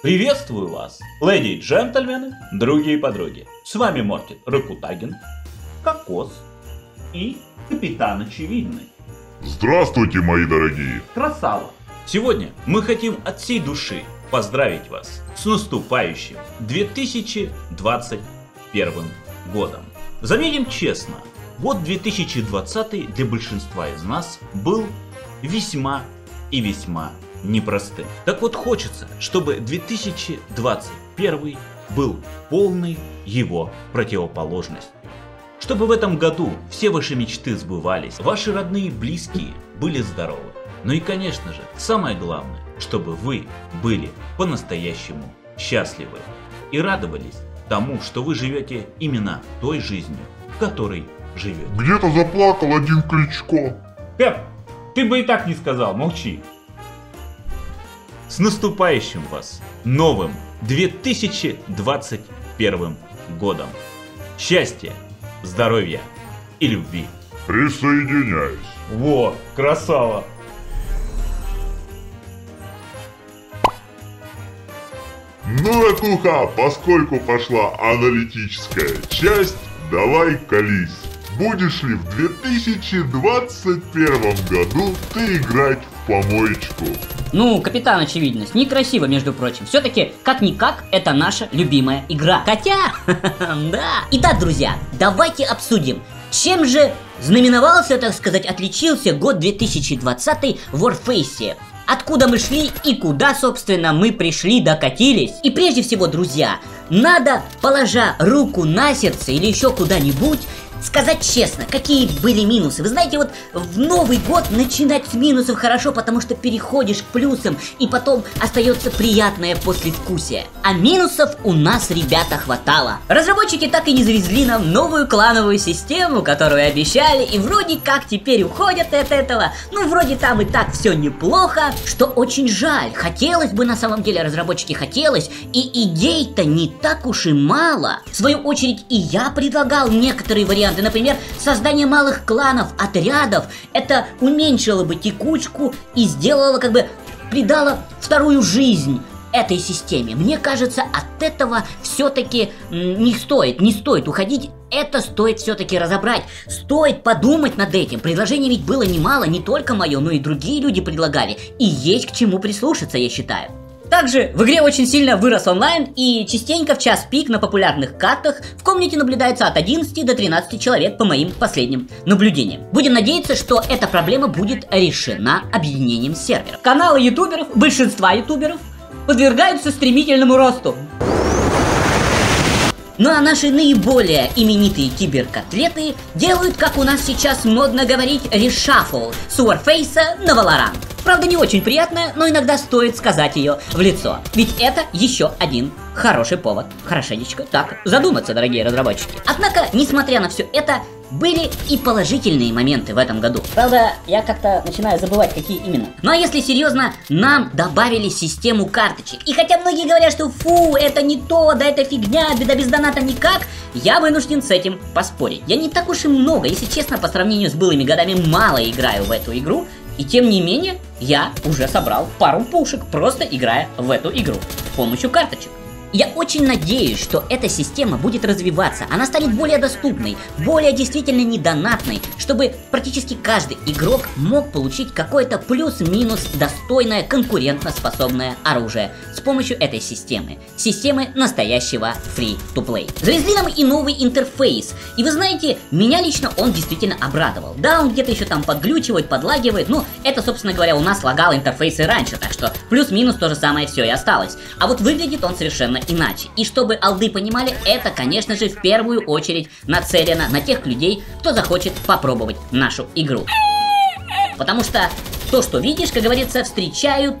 Приветствую вас, леди и джентльмены, другие подруги. С вами Мортин Ракутагин, Кокос и Капитан Очевидный. Здравствуйте, мои дорогие! Красава! Сегодня мы хотим от всей души поздравить вас с наступающим 2021 годом. Заметим честно, год 2020 для большинства из нас был весьма и весьма непростым. Так вот хочется, чтобы 2021 был полной его противоположностью. Чтобы в этом году все ваши мечты сбывались, ваши родные и близкие были здоровы. Ну и конечно же, самое главное, чтобы вы были по-настоящему счастливы и радовались тому, что вы живете именно той жизнью, которой живете. Где-то заплакал один Кличко. Пеп, ты бы и так не сказал, молчи. С наступающим вас новым 2021 годом. Счастья, здоровья и любви. Присоединяюсь. Во, красава. Ну, Акуха, поскольку пошла аналитическая часть, давай колись. Будешь ли в 2021 году ты играть в помоечку? Ну, капитан очевидность, некрасиво, между прочим. Все-таки, как-никак, это наша любимая игра. Хотя, да. Итак, друзья, давайте обсудим, чем же знаменовался, так сказать, отличился год 2020 в Warface. Откуда мы шли и куда, собственно, мы пришли, докатились. И прежде всего, друзья, надо, положа руку на сердце или еще куда-нибудь, Сказать честно, какие были минусы? Вы знаете, вот в Новый год начинать с минусов хорошо, потому что переходишь к плюсам, и потом остается приятное послевкусие. А минусов у нас, ребята, хватало. Разработчики так и не завезли нам новую клановую систему, которую обещали, и вроде как теперь уходят от этого. Ну, вроде там и так все неплохо, что очень жаль. Хотелось бы на самом деле, разработчики хотелось, и идей-то не так уж и мало. В свою очередь и я предлагал некоторые варианты варианты. Например, создание малых кланов, отрядов. Это уменьшило бы текучку и сделало как бы придало вторую жизнь этой системе. Мне кажется, от этого все-таки не стоит, не стоит уходить. Это стоит все-таки разобрать. Стоит подумать над этим. Предложений ведь было немало, не только мое, но и другие люди предлагали. И есть к чему прислушаться, я считаю. Также в игре очень сильно вырос онлайн, и частенько в час пик на популярных картах в комнате наблюдается от 11 до 13 человек по моим последним наблюдениям. Будем надеяться, что эта проблема будет решена объединением серверов. Каналы ютуберов, большинства ютуберов, подвергаются стремительному росту. Ну а наши наиболее именитые киберкотлеты делают, как у нас сейчас модно говорить, решафл с Warface на Valorant. Правда, не очень приятная, но иногда стоит сказать ее в лицо. Ведь это еще один хороший повод хорошенечко так задуматься, дорогие разработчики. Однако, несмотря на все это, были и положительные моменты в этом году. Правда, я как-то начинаю забывать, какие именно. Ну а если серьезно, нам добавили систему карточек. И хотя многие говорят, что фу, это не то, да это фигня, беда без доната никак, я вынужден с этим поспорить. Я не так уж и много, если честно, по сравнению с былыми годами мало играю в эту игру, и тем не менее, я уже собрал пару пушек, просто играя в эту игру с помощью карточек. Я очень надеюсь, что эта система будет развиваться, она станет более доступной, более действительно недонатной, чтобы практически каждый игрок мог получить какое-то плюс-минус достойное конкурентоспособное оружие с помощью этой системы. Системы настоящего free-to-play. Завезли нам и новый интерфейс, и вы знаете, меня лично он действительно обрадовал. Да, он где-то еще там подглючивает, подлагивает, ну, это, собственно говоря, у нас лагал интерфейсы раньше, так что плюс-минус то же самое все и осталось. А вот выглядит он совершенно иначе. И чтобы алды понимали, это, конечно же, в первую очередь нацелено на тех людей, кто захочет попробовать нашу игру. Потому что то, что видишь, как говорится, встречают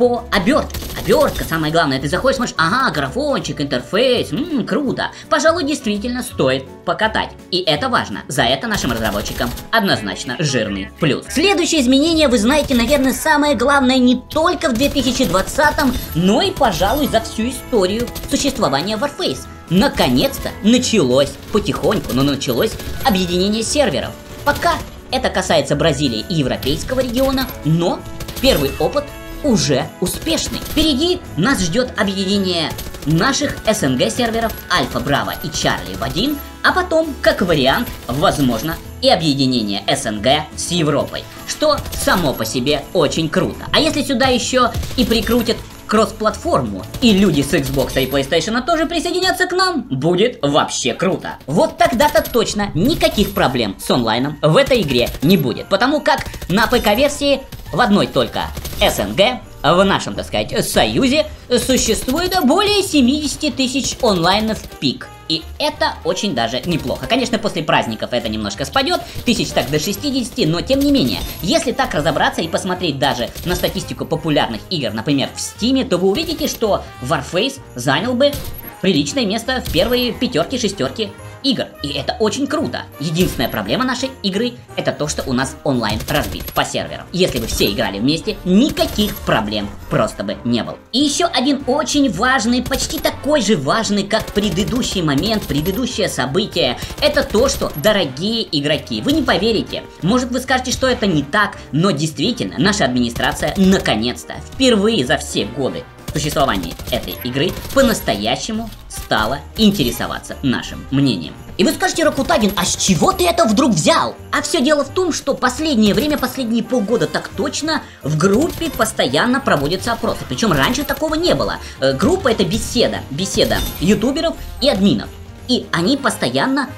по обертке. Обертка, самое главное, ты заходишь, смотришь, ага, графончик, интерфейс, ммм, круто. Пожалуй, действительно стоит покатать. И это важно. За это нашим разработчикам однозначно жирный плюс. Следующее изменение, вы знаете, наверное, самое главное не только в 2020, но и, пожалуй, за всю историю существования Warface. Наконец-то началось, потихоньку, но началось объединение серверов. Пока это касается Бразилии и европейского региона, но первый опыт уже успешный. Впереди нас ждет объединение наших СНГ серверов Альфа Браво и Чарли в один, а потом, как вариант, возможно, и объединение СНГ с Европой, что само по себе очень круто. А если сюда еще и прикрутят кросс-платформу, и люди с Xbox и PlayStation тоже присоединятся к нам, будет вообще круто. Вот тогда-то точно никаких проблем с онлайном в этой игре не будет, потому как на ПК-версии в одной только СНГ в нашем, так сказать, союзе существует более 70 тысяч онлайнов пик. И это очень даже неплохо. Конечно, после праздников это немножко спадет, тысяч так до 60, но тем не менее, если так разобраться и посмотреть даже на статистику популярных игр, например, в Steam, то вы увидите, что Warface занял бы приличное место в первые пятерки, шестерки игр. И это очень круто. Единственная проблема нашей игры это то, что у нас онлайн разбит по серверам. Если бы все играли вместе, никаких проблем просто бы не было. И еще один очень важный, почти такой же важный, как предыдущий момент, предыдущее событие, это то, что, дорогие игроки, вы не поверите, может вы скажете, что это не так, но действительно, наша администрация наконец-то, впервые за все годы существования этой игры по-настоящему стала интересоваться нашим мнением. И вы скажете, Ракутагин, а с чего ты это вдруг взял? А все дело в том, что последнее время, последние полгода так точно, в группе постоянно проводятся опросы. Причем раньше такого не было. Э, группа это беседа, беседа ютуберов и админов. И они постоянно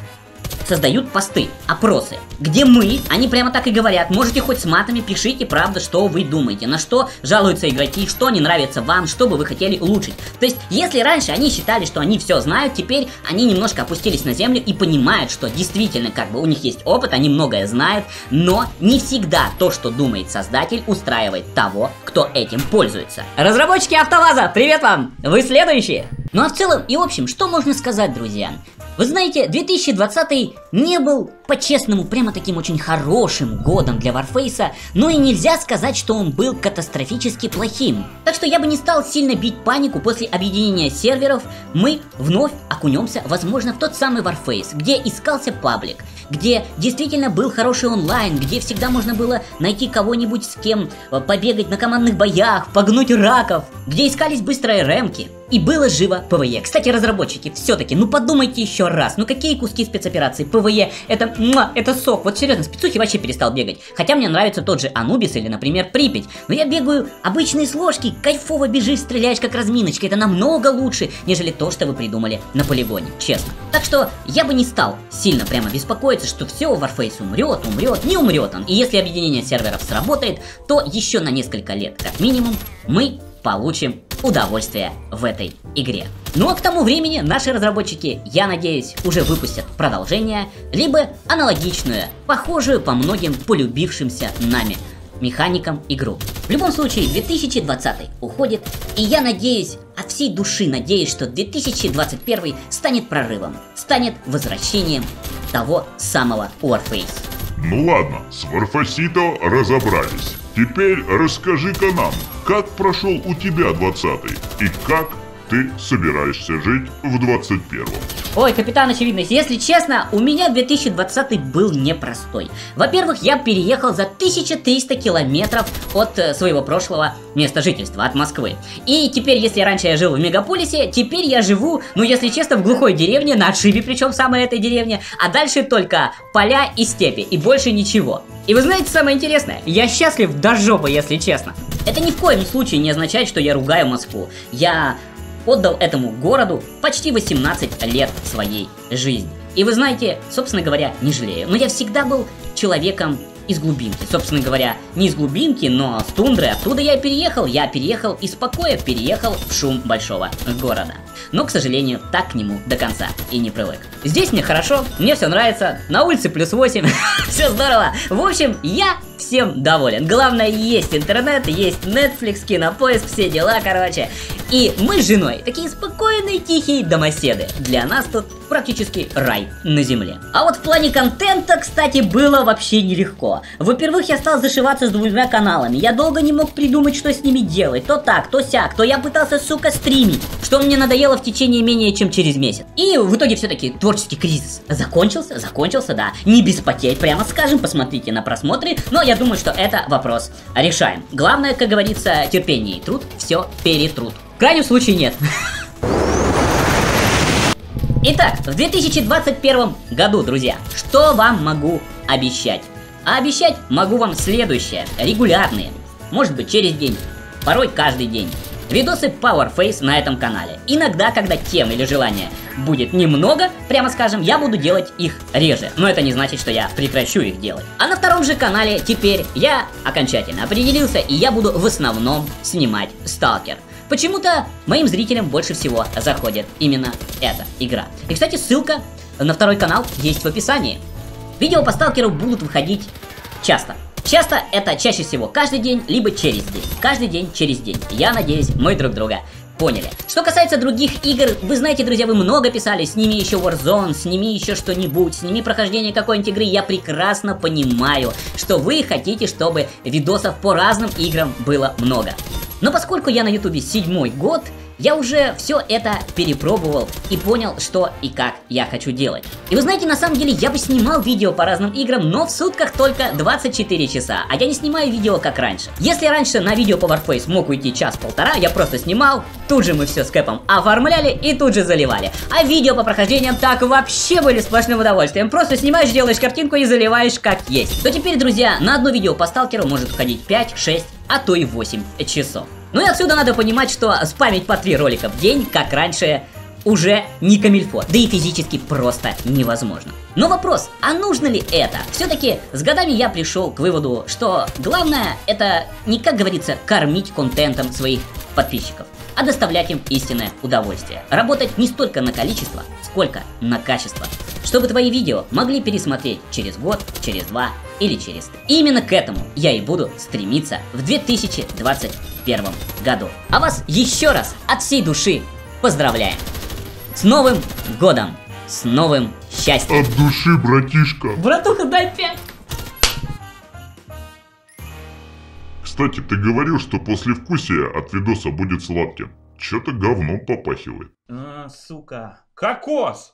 создают посты, опросы, где мы, они прямо так и говорят, можете хоть с матами, пишите, правда, что вы думаете, на что жалуются игроки, что не нравится вам, что бы вы хотели улучшить. То есть, если раньше они считали, что они все знают, теперь они немножко опустились на землю и понимают, что действительно, как бы у них есть опыт, они многое знают, но не всегда то, что думает создатель, устраивает того, кто этим пользуется. Разработчики АвтоВАЗа, привет вам! Вы следующие! Ну а в целом и общем, что можно сказать, друзья? Вы знаете, 2020 не был по-честному прямо таким очень хорошим годом для Warface, но и нельзя сказать, что он был катастрофически плохим. Так что я бы не стал сильно бить панику после объединения серверов, мы вновь окунемся, возможно, в тот самый Warface, где искался паблик, где действительно был хороший онлайн, где всегда можно было найти кого-нибудь с кем э, побегать на командных боях, погнуть раков, где искались быстрые ремки. И было живо ПВЕ. Кстати, разработчики, все-таки, ну подумайте еще раз, ну какие куски спецопераций? ПВЕ, это, муа, это сок. Вот серьезно, спецухи вообще перестал бегать. Хотя мне нравится тот же Анубис или, например, Припять. Но я бегаю обычные сложки, кайфово бежишь, стреляешь как разминочка. Это намного лучше, нежели то, что вы придумали на полигоне, честно. Так что я бы не стал сильно прямо беспокоиться, что все, Warface умрет, умрет, не умрет он. И если объединение серверов сработает, то еще на несколько лет, как минимум, мы получим удовольствие в этой игре. Ну а к тому времени наши разработчики, я надеюсь, уже выпустят продолжение, либо аналогичную, похожую по многим полюбившимся нами механикам игру. В любом случае, 2020 уходит, и я надеюсь, от всей души надеюсь, что 2021 станет прорывом, станет возвращением того самого Warface. Ну ладно, с Варфасито разобрались. Теперь расскажи-ка нам, как прошел у тебя 20-й и как ты собираешься жить в 21-м? Ой, капитан очевидность, если честно, у меня 2020 был непростой. Во-первых, я переехал за 1300 километров от э, своего прошлого места жительства, от Москвы. И теперь, если раньше я жил в мегаполисе, теперь я живу, ну если честно, в глухой деревне, на отшибе причем самой этой деревне, а дальше только поля и степи, и больше ничего. И вы знаете самое интересное? Я счастлив до жопы, если честно. Это ни в коем случае не означает, что я ругаю Москву. Я отдал этому городу почти 18 лет своей жизни. И вы знаете, собственно говоря, не жалею. Но я всегда был человеком из глубинки. Собственно говоря, не из глубинки, но с тундры. Оттуда я переехал. Я переехал из покоя, переехал в шум большого города. Но, к сожалению, так к нему до конца и не привык. Здесь мне хорошо, мне все нравится. На улице плюс 8. все здорово. В общем, я всем доволен. Главное, есть интернет, есть Netflix, кинопоиск, все дела, короче. И мы с женой такие спокойные, тихие домоседы. Для нас тут практически рай на земле. А вот в плане контента, кстати, было вообще нелегко. Во-первых, я стал зашиваться с двумя каналами. Я долго не мог придумать, что с ними делать. То так, то сяк, то я пытался, сука, стримить. Что мне надоело в течение менее чем через месяц. И в итоге все-таки творческий кризис закончился, закончился, да. Не без потерь, прямо скажем, посмотрите на просмотры. Но я я думаю, что это вопрос решаем. Главное, как говорится, терпение и труд, все перетрут. В крайнем случае нет. Итак, в 2021 году, друзья, что вам могу обещать? А обещать могу вам следующее. Регулярные, может быть через день, порой каждый день. Видосы Powerface на этом канале. Иногда, когда тем или желания будет немного, прямо скажем, я буду делать их реже. Но это не значит, что я прекращу их делать. А на втором же канале теперь я окончательно определился, и я буду в основном снимать Сталкер. Почему-то моим зрителям больше всего заходит именно эта игра. И, кстати, ссылка на второй канал есть в описании. Видео по Сталкеру будут выходить часто. Часто это чаще всего каждый день, либо через день. Каждый день через день. Я надеюсь, мы друг друга поняли. Что касается других игр, вы знаете, друзья, вы много писали, сними еще Warzone, сними еще что-нибудь, сними прохождение какой-нибудь игры. Я прекрасно понимаю, что вы хотите, чтобы видосов по разным играм было много. Но поскольку я на ютубе седьмой год, я уже все это перепробовал и понял, что и как я хочу делать. И вы знаете, на самом деле я бы снимал видео по разным играм, но в сутках только 24 часа, а я не снимаю видео как раньше. Если раньше на видео по Warface мог уйти час-полтора, я просто снимал, тут же мы все с Кэпом оформляли и тут же заливали. А видео по прохождениям так вообще были сплошным удовольствием. Просто снимаешь, делаешь картинку и заливаешь как есть. То теперь, друзья, на одно видео по сталкеру может входить 5, 6, а то и 8 часов. Ну и отсюда надо понимать, что спамить по 3 ролика в день, как раньше, уже не камильфо, да и физически просто невозможно. Но вопрос, а нужно ли это? Все-таки с годами я пришел к выводу, что главное это не, как говорится, кормить контентом своих подписчиков, а доставлять им истинное удовольствие. Работать не столько на количество, сколько на качество. Чтобы твои видео могли пересмотреть через год, через два или через три. И именно к этому я и буду стремиться в 2021 году. А вас еще раз от всей души поздравляем! С Новым Годом! С новым счастьем! От души, братишка. Братуха, дай пять! Кстати, ты говорил, что послевкусие от видоса будет сладким. Чё-то говном попахивает. А, сука. Кокос!